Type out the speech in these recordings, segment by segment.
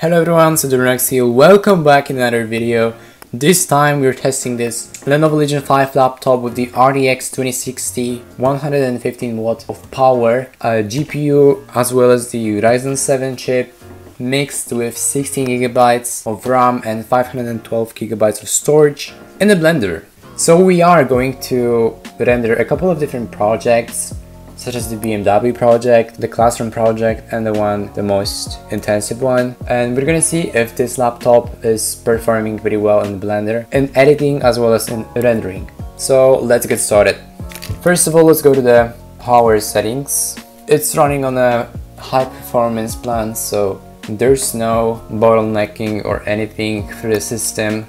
Hello everyone, Saturnax here, welcome back in another video. This time we're testing this Lenovo Legion 5 laptop with the RTX 2060 115 watts of power, a GPU as well as the Ryzen 7 chip mixed with 16 gigabytes of RAM and 512 gigabytes of storage in a Blender. So we are going to render a couple of different projects such as the BMW project, the classroom project, and the one, the most intensive one. And we're gonna see if this laptop is performing pretty well in Blender, in editing as well as in rendering. So let's get started. First of all, let's go to the power settings. It's running on a high performance plan, so there's no bottlenecking or anything through the system.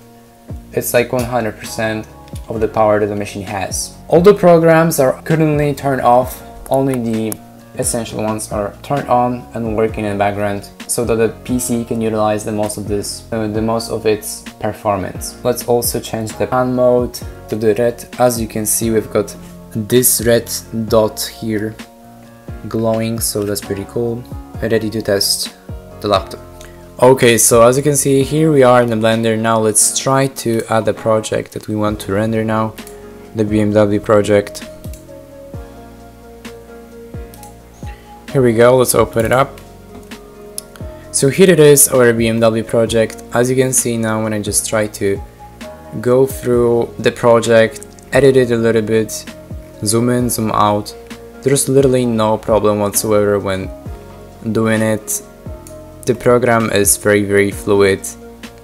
It's like 100% of the power that the machine has. All the programs are currently turned off only the essential ones are turned on and working in the background so that the PC can utilize the most of this, uh, the most of its performance. Let's also change the pan mode to the red. As you can see, we've got this red dot here glowing, so that's pretty cool. Ready to test the laptop. Okay, so as you can see, here we are in the Blender. Now let's try to add the project that we want to render now, the BMW project. Here we go, let's open it up. So here it is, our BMW project. As you can see now when I just try to go through the project, edit it a little bit, zoom in, zoom out, there's literally no problem whatsoever when doing it. The program is very very fluid,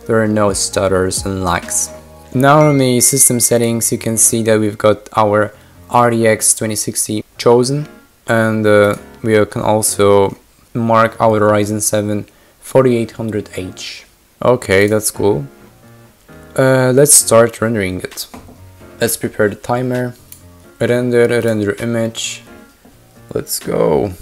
there are no stutters and lags. Now on the system settings you can see that we've got our RTX 2060 chosen and uh, we can also mark our Ryzen 7 4800H. Okay, that's cool. Uh, let's start rendering it. Let's prepare the timer. Render, render image. Let's go.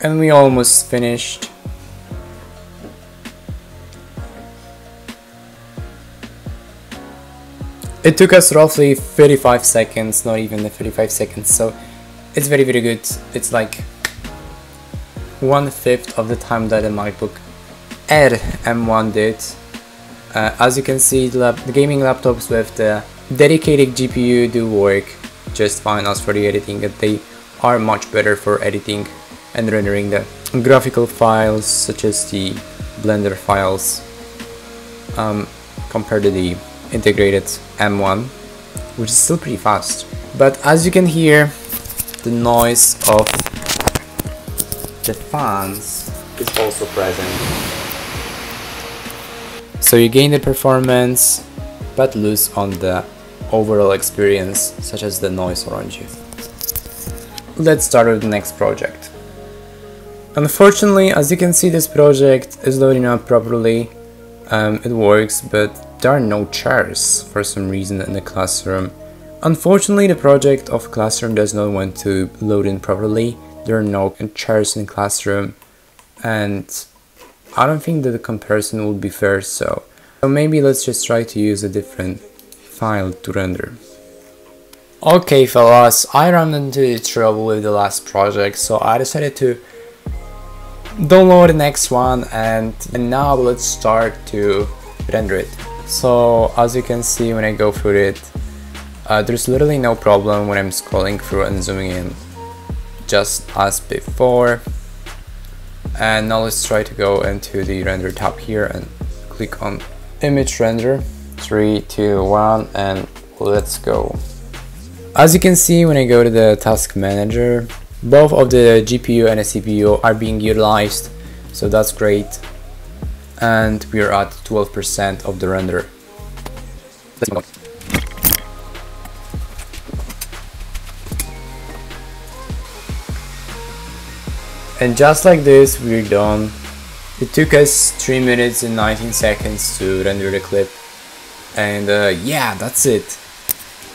And we almost finished. It took us roughly 35 seconds, not even the 35 seconds, so it's very very good. It's like one fifth of the time that a MacBook Air M1 did. Uh, as you can see, the, the, gaming laptops with the dedicated GPU do work just fine as for the editing, they are much better for editing and rendering the graphical files such as the Blender files um, compared to the integrated M1 which is still pretty fast. But as you can hear the noise of the fans is also present. So you gain the performance but lose on the overall experience such as the noise around you. Let's start with the next project. Unfortunately as you can see this project is loading up properly. Um, it works but there are no chairs for some reason in the classroom. Unfortunately, the project of classroom does not want to load in properly. There are no chairs in the classroom and I don't think that the comparison would be fair so. So maybe let's just try to use a different file to render. Okay fellas, I ran into trouble with the last project so I decided to download the next one and, and now let's start to render it. So as you can see when I go through it, uh, there's literally no problem when I'm scrolling through and zooming in, just as before. And now let's try to go into the render tab here and click on image render, 3, 2, 1 and let's go. As you can see when I go to the task manager, both of the GPU and the CPU are being utilized, so that's great and we are at 12% of the render. And just like this, we're done. It took us 3 minutes and 19 seconds to render the clip. And uh, yeah, that's it.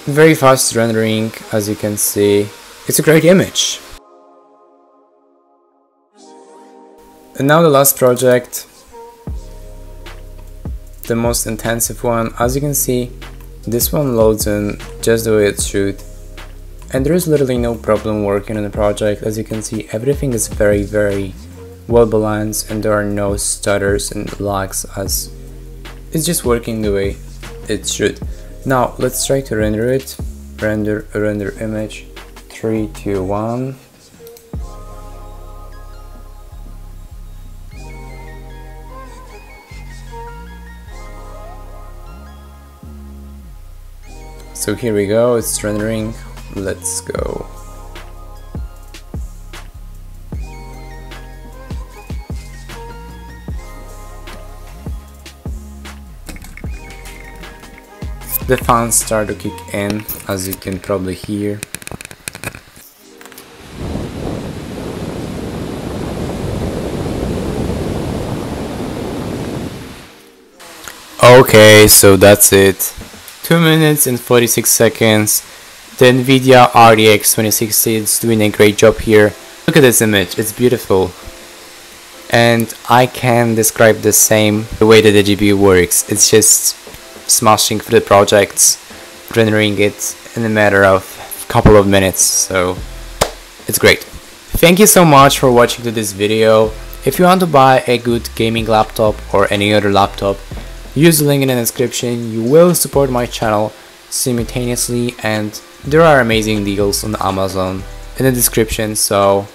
Very fast rendering, as you can see. It's a great image. And now the last project the most intensive one. As you can see, this one loads in just the way it should. and there is literally no problem working on the project. As you can see everything is very very well balanced and there are no stutters and lags as it's just working the way it should. Now let's try to render it. Render render image. 3 2 1 So here we go, it's rendering, let's go. The fans start to kick in, as you can probably hear. Okay, so that's it. 2 minutes and 46 seconds. The Nvidia RTX 2060 is doing a great job here. Look at this image, it's beautiful. And I can describe the same the way that the GPU works. It's just smashing through the projects, rendering it in a matter of a couple of minutes, so it's great. Thank you so much for watching this video. If you want to buy a good gaming laptop or any other laptop, Use the link in the description, you will support my channel simultaneously and there are amazing deals on Amazon in the description so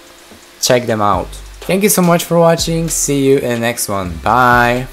check them out. Thank you so much for watching, see you in the next one, bye!